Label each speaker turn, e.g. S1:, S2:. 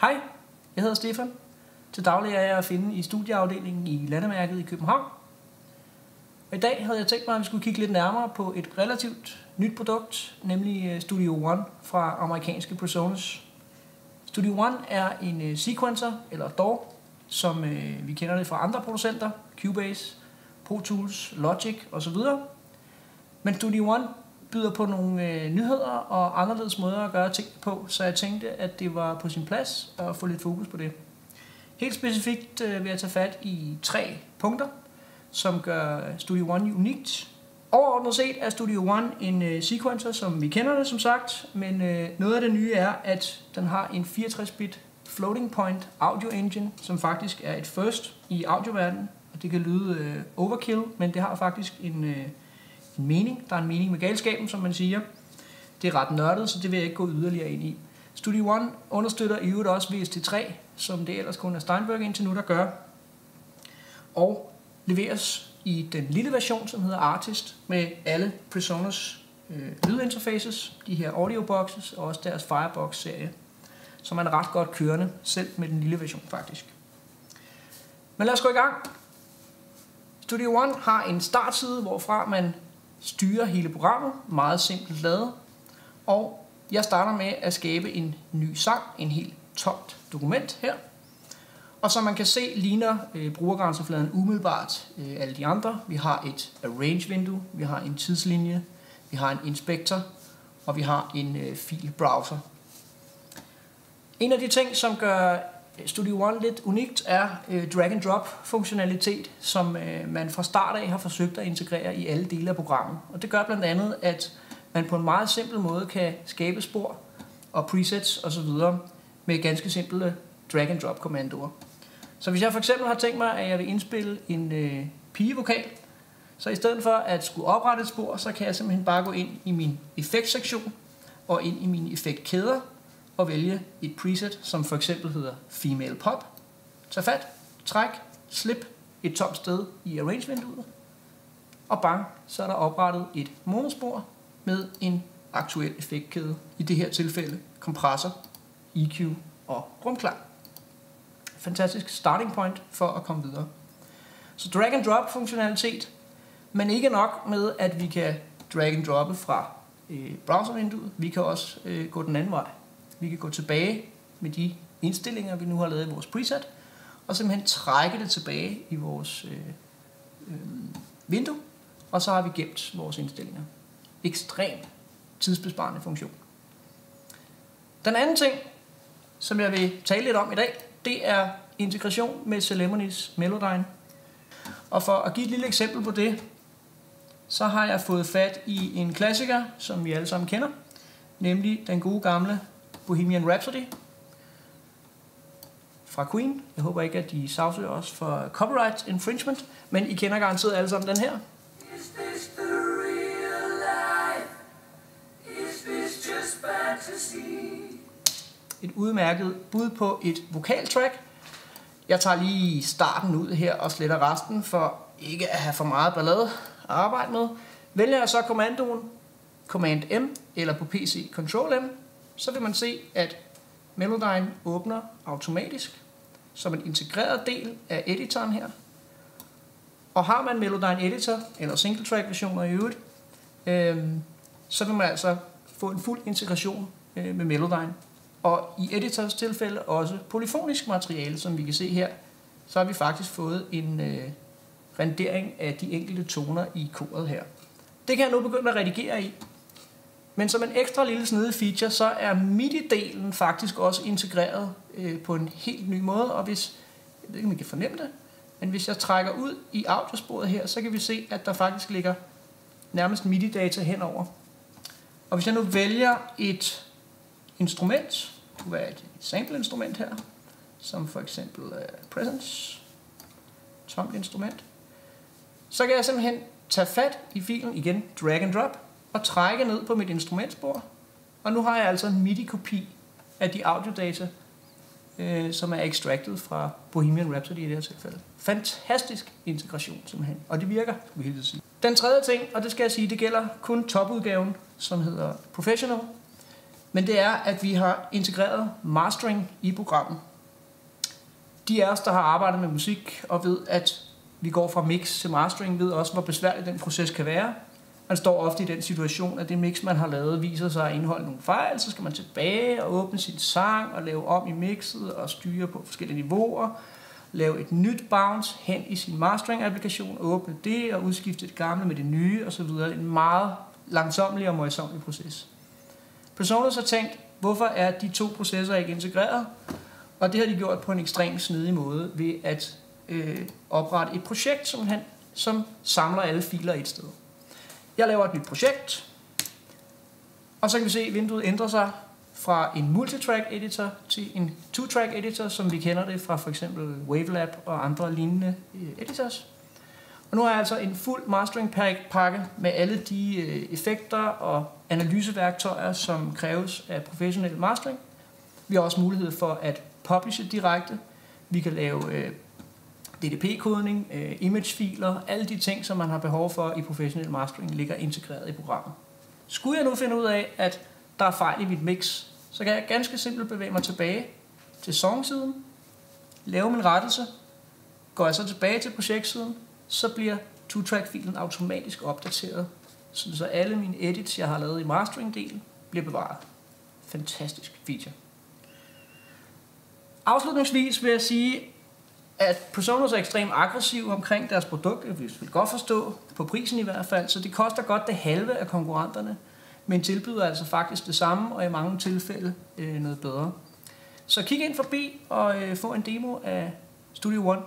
S1: Hej, jeg hedder Stefan. Til daglig er jeg at finde i studieafdelingen i Landemærket i København. Og i dag havde jeg tænkt mig, at vi skulle kigge lidt nærmere på et relativt nyt produkt, nemlig øh, Studio One fra amerikanske Presonus. Studio One er en øh, sequencer, eller DAW, som øh, vi kender det fra andre producenter, Cubase, Pro Tools, Logic osv. Men Studio One byder på nogle øh, nyheder og anderledes måder at gøre ting på, så jeg tænkte, at det var på sin plads at få lidt fokus på det. Helt specifikt øh, vil jeg tage fat i tre punkter, som gør øh, Studio One unikt. Overordnet set er Studio One en øh, sequencer, som vi kender det som sagt, men øh, noget af det nye er, at den har en 64-bit floating point audio engine, som faktisk er et first i audioverdenen. Og det kan lyde øh, overkill, men det har faktisk en, øh, en mening. Der er en mening med galskaben, som man siger. Det er ret nørdet, så det vil jeg ikke gå yderligere ind i. Studio One understøtter i øvrigt også VST3, som det ellers kun er Steinberg indtil nu, der gør. Og leveres i den lille version, som hedder Artist, med alle Presonus øh, lydinterfaces, de her audio boxes og også deres Firebox-serie, som er ret godt kørende, selv med den lille version faktisk. Men lad os gå i gang. Studio One har en startside, hvorfra man styrer hele programmet, meget simpelt lavet, og jeg starter med at skabe en ny sang, en helt tomt dokument her. Og som man kan se, ligner øh, brugergrænsefladen umiddelbart øh, alle de andre. Vi har et arrange-vindue, vi har en tidslinje, vi har en inspektor, og vi har en øh, filbrowser. En af de ting, som gør Studio One lidt unikt, er øh, drag-and-drop-funktionalitet, som øh, man fra start af har forsøgt at integrere i alle dele af programmet. Og det gør blandt andet, at man på en meget simpel måde kan skabe spor og presets osv. med ganske simple drag-and-drop-kommandoer. Så hvis jeg for eksempel har tænkt mig, at jeg vil indspille en øh, pigevokal, så i stedet for at skulle oprette et spor, så kan jeg simpelthen bare gå ind i min effektsektion og ind i mine effektkæder og vælge et preset, som for eksempel hedder Female Pop. Tag fat, træk, slip et tomt sted i arrange-vinduet, og bang, så er der oprettet et monospor med en aktuel effektkæde. I det her tilfælde kompressor, EQ og rumklang. Fantastisk starting point for at komme videre. Så drag and drop funktionalitet, men ikke nok med, at vi kan drag and droppe fra øh, browservinduet. Vi kan også øh, gå den anden vej. Vi kan gå tilbage med de indstillinger, vi nu har lavet i vores preset, og simpelthen trække det tilbage i vores øh, øh, vindue, og så har vi gemt vores indstillinger. Ekstrem tidsbesparende funktion. Den anden ting, som jeg vil tale lidt om i dag, det er integration med Celemoni's Melodyne. Og for at give et lille eksempel på det, så har jeg fået fat i en klassiker, som vi alle sammen kender, nemlig den gode gamle Bohemian Rhapsody fra Queen. Jeg håber ikke, at de sagsøger os for copyright infringement, men I kender garanteret alle sammen den her. Is this the real life? Is this just fantasy? Et udmærket bud på et vokaltrack. Jeg tager lige starten ud her og sletter resten, for ikke at have for meget ballade at arbejde med. Vælger jeg så kommandoen Command M, eller på PC Control M, så vil man se, at Melodyne åbner automatisk som en integreret del af editoren her. Og har man Melodyne Editor, eller single track versioner i øvrigt, øh, så vil man altså få en fuld integration øh, med Melodyne. Og i editors tilfælde også polyfonisk materiale, som vi kan se her, så har vi faktisk fået en øh, rendering af de enkelte toner i koret her. Det kan jeg nu begynde at redigere i, men som en ekstra lille snedig feature, så er MIDI-delen faktisk også integreret øh, på en helt ny måde, og hvis, jeg ved ikke, om I kan fornemme det, men hvis jeg trækker ud i audiosporet her, så kan vi se, at der faktisk ligger nærmest MIDI-data henover. Og hvis jeg nu vælger et instrument, det kunne være et sample-instrument her, som for eksempel uh, Presence, tomt instrument, så kan jeg simpelthen tage fat i filen igen, drag and drop, og trække ned på mit instrumentspor. Og nu har jeg altså en MIDI-kopi af de audiodata, øh, som er extracted fra Bohemian Rhapsody i det her tilfælde. Fantastisk integration simpelthen, og det virker, vil jeg sige. Den tredje ting, og det skal jeg sige, det gælder kun topudgaven, som hedder Professional. Men det er, at vi har integreret mastering i programmet. De af os, der har arbejdet med musik og ved, at vi går fra mix til mastering, ved også, hvor besværlig den proces kan være. Man står ofte i den situation, at det mix, man har lavet, viser sig at indeholde nogle fejl. Så skal man tilbage og åbne sin sang og lave om i mixet og styre på forskellige niveauer. Lave et nyt bounce hen i sin mastering-applikation, åbne det og udskifte det gamle med det nye osv. En meget langsomlig og møjsommelig proces. Personer har tænkt, hvorfor er de to processer ikke integreret? Og det har de gjort på en ekstremt snedig måde ved at øh, oprette et projekt, som, han, som samler alle filer et sted. Jeg laver et nyt projekt, og så kan vi se, at vinduet ændrer sig fra en multitrack editor til en two-track editor, som vi kender det fra for eksempel Wavelab og andre lignende øh, editors. Og nu har jeg altså en fuld mastering pakke med alle de øh, effekter og analyseværktøjer, som kræves af professionel mastering. Vi har også mulighed for at publishe direkte. Vi kan lave øh, DDP-kodning, øh, image-filer, alle de ting, som man har behov for i professionel mastering, ligger integreret i programmet. Skulle jeg nu finde ud af, at der er fejl i mit mix, så kan jeg ganske simpelt bevæge mig tilbage til songsiden, lave min rettelse, går jeg så tilbage til projektsiden, så bliver two-track-filen automatisk opdateret, så alle mine edits, jeg har lavet i mastering-delen, bliver bevaret. Fantastisk feature. Afslutningsvis vil jeg sige, at Personas er ekstremt aggressiv omkring deres produkt, det vil vi godt forstå, på prisen i hvert fald, så det koster godt det halve af konkurrenterne, men tilbyder altså faktisk det samme, og i mange tilfælde øh, noget bedre. Så kig ind forbi og øh, få en demo af Studio One